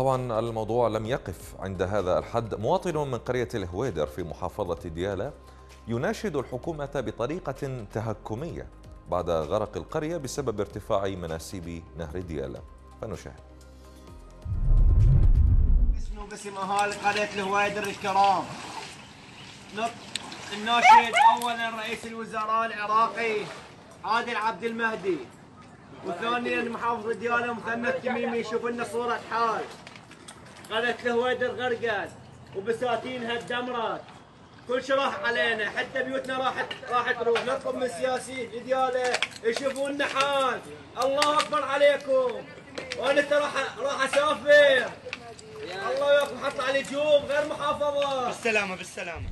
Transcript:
طبعا الموضوع لم يقف عند هذا الحد. مواطن من قرية الهويدر في محافظة ديالى يناشد الحكومة بطريقة تهكمية بعد غرق القرية بسبب ارتفاع مناسيب نهر ديالى. فنشاهد. باسم اهالي قرية الهويدر الكرام. نط الناشد اولا رئيس الوزراء العراقي عادل عبد المهدي وثانيا محافظ دياله مثنى التميمي. يشوف لنا صورة حال. قريه الهويدر غرقت وبساتينها دمرت كل شيء راح علينا حتى بيوتنا راحت راح تروح. نطلب من السياسيين في دياله يشوفوا لنا حال الله أكبر عليكم. وأنا ترى راح راح أسافر. الله يوفقكم حط علي جوب غير محافظة. بالسلامة بالسلامة.